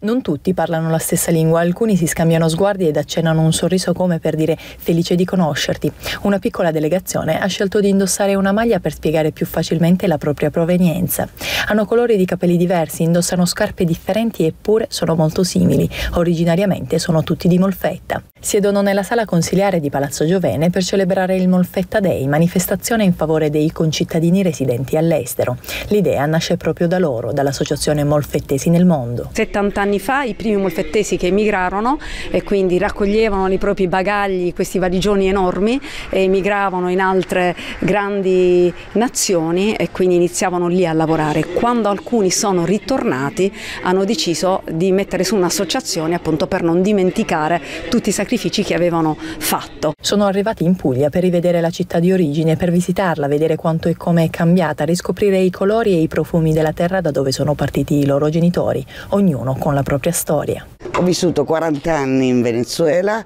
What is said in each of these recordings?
Non tutti parlano la stessa lingua, alcuni si scambiano sguardi ed accennano un sorriso come per dire felice di conoscerti. Una piccola delegazione ha scelto di indossare una maglia per spiegare più facilmente la propria provenienza. Hanno colori di capelli diversi, indossano scarpe differenti eppure sono molto simili. Originariamente sono tutti di Molfetta. Siedono nella sala consiliare di Palazzo Giovene per celebrare il Molfetta Day, manifestazione in favore dei concittadini residenti all'estero. L'idea nasce proprio da loro, dall'associazione Molfettesi nel mondo. 70 anni fa i primi molfettesi che emigrarono e quindi raccoglievano nei propri bagagli questi valigioni enormi e emigravano in altre grandi nazioni e quindi iniziavano lì a lavorare. Quando alcuni sono ritornati hanno deciso di mettere su un'associazione appunto per non dimenticare tutti i sacrifici che avevano fatto. Sono arrivati in Puglia per rivedere la città di origine, per visitarla, vedere quanto e come è cambiata, riscoprire i colori e i profumi della terra da dove sono partiti i loro genitori, ognuno con la propria storia. Ho vissuto 40 anni in Venezuela,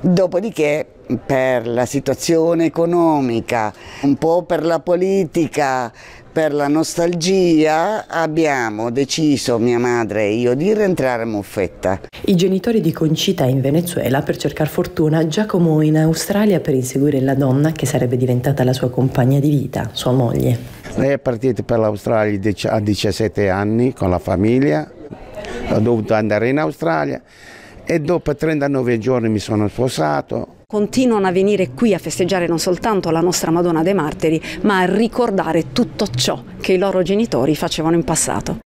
dopodiché per la situazione economica, un po' per la politica, per la nostalgia abbiamo deciso, mia madre e io, di rientrare a Moffetta. I genitori di Concita in Venezuela per cercare fortuna, Giacomo in Australia per inseguire la donna che sarebbe diventata la sua compagna di vita, sua moglie. Lei è partita per l'Australia a 17 anni con la famiglia, ho dovuto andare in Australia e dopo 39 giorni mi sono sposato. Continuano a venire qui a festeggiare non soltanto la nostra Madonna dei Martiri, ma a ricordare tutto ciò che i loro genitori facevano in passato.